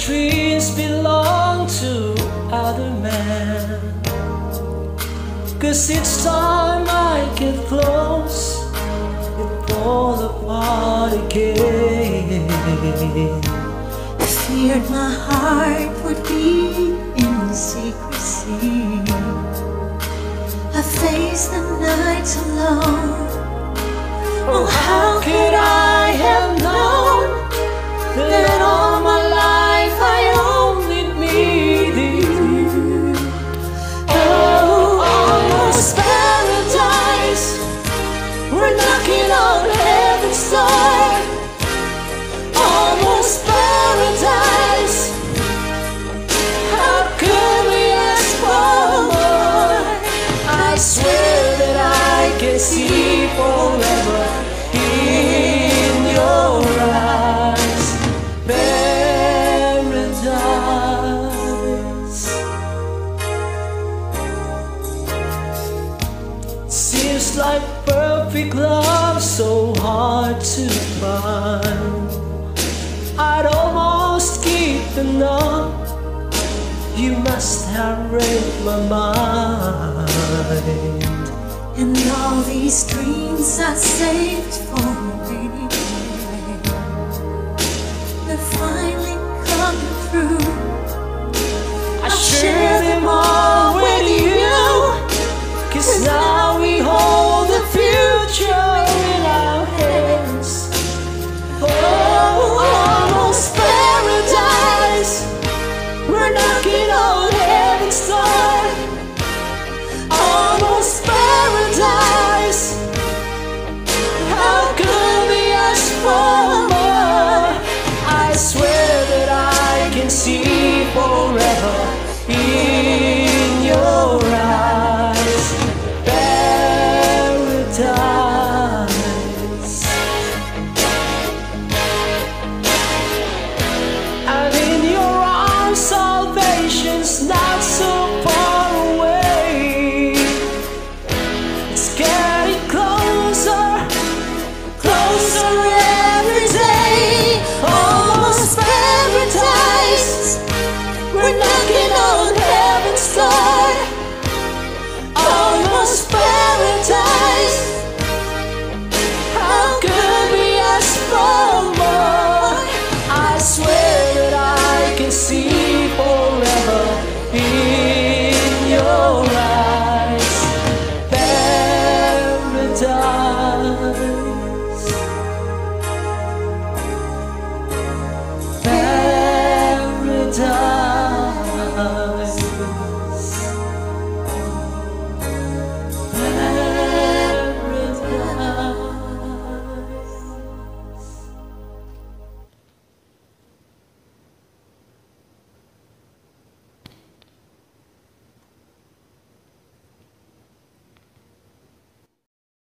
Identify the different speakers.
Speaker 1: dreams belong to other men. Cause each time I get close, it fall apart again.
Speaker 2: I feared my heart would be in secrecy. I face the nights alone. Oh, I
Speaker 1: see forever in your eyes. Paradise. Seems like perfect love so hard to find. I'd almost give. You must have read my mind.
Speaker 2: And all these dreams I saved for me. They're finally coming through. time.